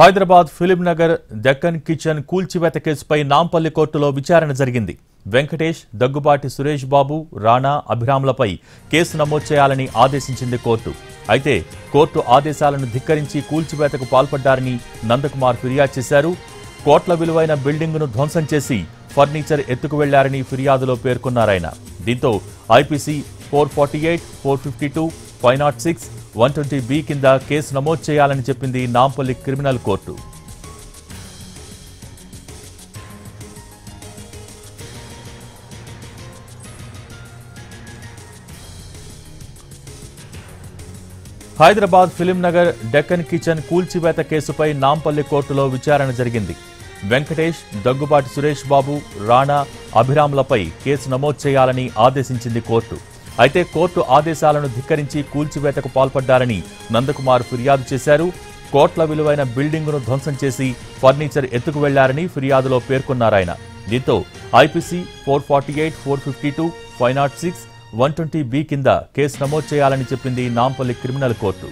Hyderabad Film Nagar Deccan kitchen కూల్చివేత కేసుపై నాంపల్లి కోర్టులో విచారణ జరిగింది. వెంకటేష్ దగ్గుబాటి సురేష్ బాబు రాణా అభిరామ్లపై కేసు నమోదు చేయాలని ఆదేశించింది కోర్టు. అయితే కోర్టు ఆదేశాలను ధిక్కరించి కూల్చివేతకు పాల్పడ్డారని నందకుమార్ ఫిర్యాదు చేశారు. కోట్ల విలువైన బిల్డింగ్ను ధ్వంసం చేసి ఫర్నిచర్ ఎత్తుకు వెళ్ళారని ఫిర్యాదులో పేర్కొన్నారాయన. దీంతో IPC four forty eight four fifty two five nought six one twenty B కింద కేసు నమోదు చేయాలని చెప్పింది Nampally criminal court. Hyderabad Film Nagar Deccan kitchen కూల్చివేత కేసుపై నాంపల్లి కోర్టులో విచారణ జరిగింది. వెంకటేష్ దగ్గుబాటి సురేష్ బాబు రాణా అభిరామ్లపై కేసు నమోదు చేయాలని ఆదేశించింది కోర్టు. అయితే కోర్టు ఆదేశాలను ధిక్కరించి కూల్చివేతకు పాల్పడ్డారని నందకుమార్ ఫిర్యాదు చేశారు. కోట్ల విలువైన బిల్డింగును ధ్వంసం చేసి ఫర్నిచర్ ఎత్తుకు వెళ్ళారని ఫిర్యాదులో పేర్కొన్నారాయన. దీంతో IPC four forty eight four fifty two five nought six one twenty B కింద కేసు నమోదు చేయాలని చెప్పింది నాంపల్లి క్రిమినల్ కోర్టు.